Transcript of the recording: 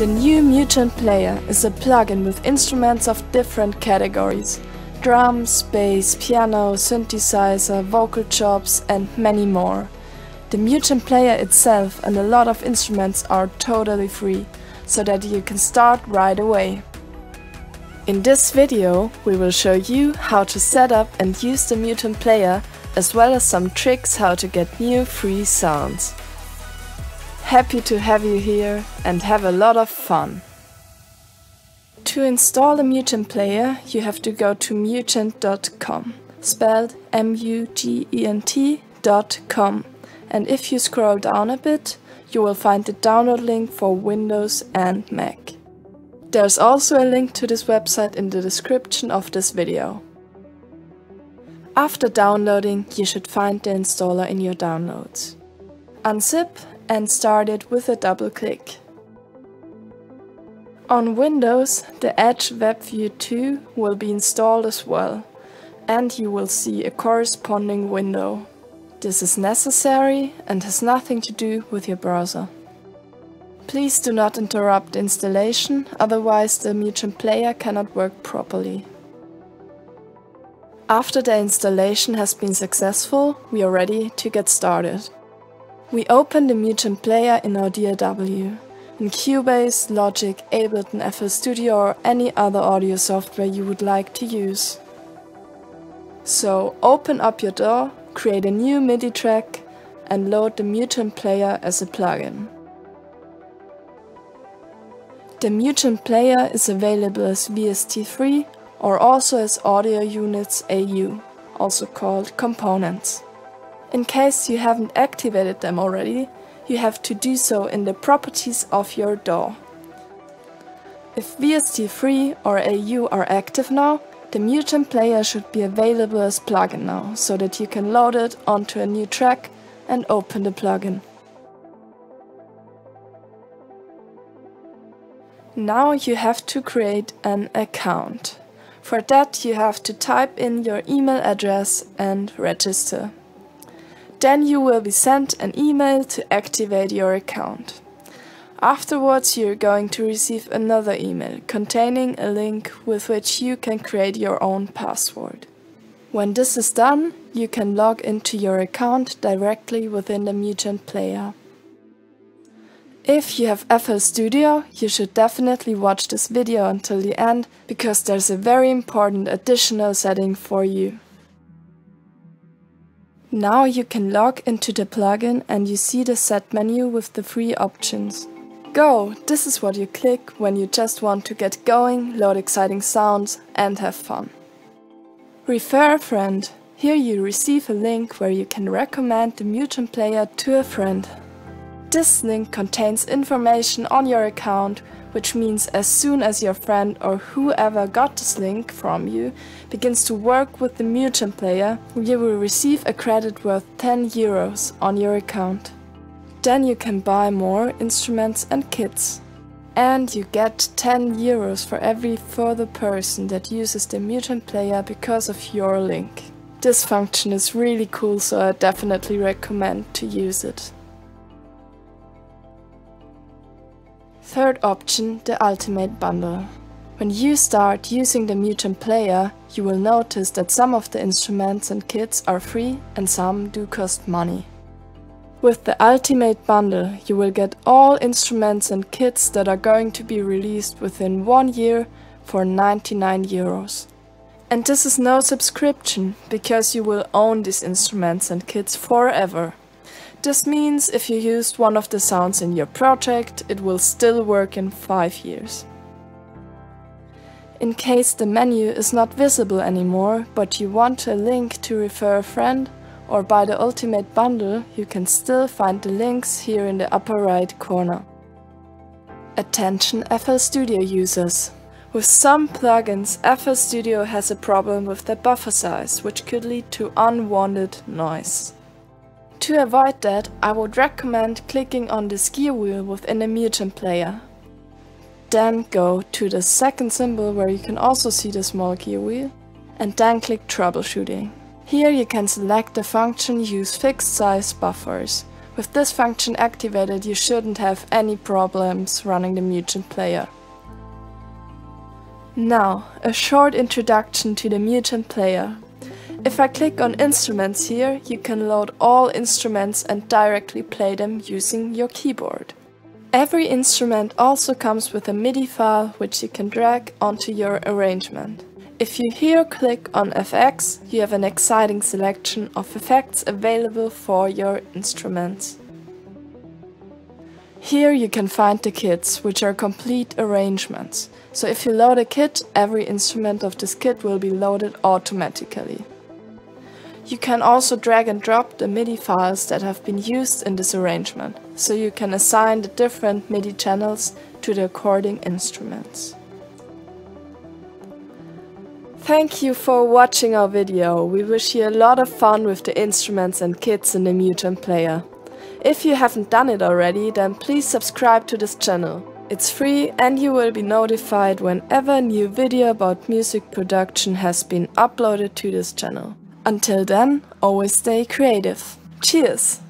The new Mugent Player is a plugin with instruments of different categories. Drums, bass, piano, synthesizer, vocal chops and many more. The Mugent Player itself and a lot of instruments are totally free, so that you can start right away. In this video we will show you how to set up and use the Mugent Player as well as some tricks how to get new free sounds. Happy to have you here and have a lot of fun! To install the Mugent Player you have to go to mugent.com, spelled M-U-G-E-N-T.com and if you scroll down a bit you will find the download link for Windows and Mac. There's also a link to this website in the description of this video. After downloading, you should find the installer in your downloads. Unzip and start it with a double click. On Windows, the Edge WebView 2 will be installed as well, and you will see a corresponding window. This is necessary and has nothing to do with your browser. Please do not interrupt installation, otherwise the Mugent Player cannot work properly. After the installation has been successful, we are ready to get started. We open the Mugent Player in our DAW. In Cubase, Logic, Ableton, FL Studio or any other audio software you would like to use. So open up your DAW, create a new MIDI track and load the Mugent Player as a plugin. The Mugent Player is available as VST3 or also as audio units AU, also called components. In case you haven't activated them already, you have to do so in the properties of your DAW. If VST3 or AU are active now, the Mugent Player should be available as plugin now, so that you can load it onto a new track and open the plugin. Now you have to create an account. For that you have to type in your email address and register. Then you will be sent an email to activate your account. Afterwards you're going to receive another email containing a link with which you can create your own password. When this is done, you can log into your account directly within the Mugent Player. If you have FL Studio, you should definitely watch this video until the end, because there's a very important additional setting for you. Now you can log into the plugin and you see the set menu with the three options. Go! This is what you click when you just want to get going, load exciting sounds and have fun. Refer a friend. Here you receive a link where you can recommend the Mugent Player to a friend. This link contains information on your account, which means as soon as your friend or whoever got this link from you begins to work with the Mugent Player, you will receive a credit worth 10 euros on your account. Then you can buy more instruments and kits. And you get 10 euros for every further person that uses the Mugent Player because of your link. This function is really cool so I definitely recommend to use it. Third option, the Ultimate Bundle. When you start using the Mugent Player, you will notice that some of the instruments and kits are free and some do cost money. With the Ultimate Bundle, you will get all instruments and kits that are going to be released within one year for 99 euros. And this is no subscription, because you will own these instruments and kits forever. This means if you used one of the sounds in your project, it will still work in 5 years. In case the menu is not visible anymore, but you want a link to refer a friend, or buy the Ultimate Bundle, you can still find the links here in the upper right corner. Attention FL Studio users! With some plugins, FL Studio has a problem with the buffer size, which could lead to unwanted noise. To avoid that, I would recommend clicking on the gear wheel within the Mugent player. Then go to the second symbol where you can also see the small gear wheel, and then click Troubleshooting. Here you can select the function Use Fixed Size Buffers, With this function activated you shouldn't have any problems running the Mugent player. Now, a short introduction to the Mugent player. If I click on instruments here, you can load all instruments and directly play them using your keyboard. Every instrument also comes with a MIDI file which you can drag onto your arrangement. If you here click on FX, you have an exciting selection of effects available for your instruments. Here you can find the kits, which are complete arrangements. So if you load a kit, every instrument of this kit will be loaded automatically. You can also drag and drop the MIDI files that have been used in this arrangement, so you can assign the different MIDI channels to the according instruments. Thank you for watching our video. We wish you a lot of fun with the instruments and kits in the Mugent player. If you haven't done it already, then please subscribe to this channel. It's free and you will be notified whenever a new video about music production has been uploaded to this channel. Until then, always stay creative. Cheers!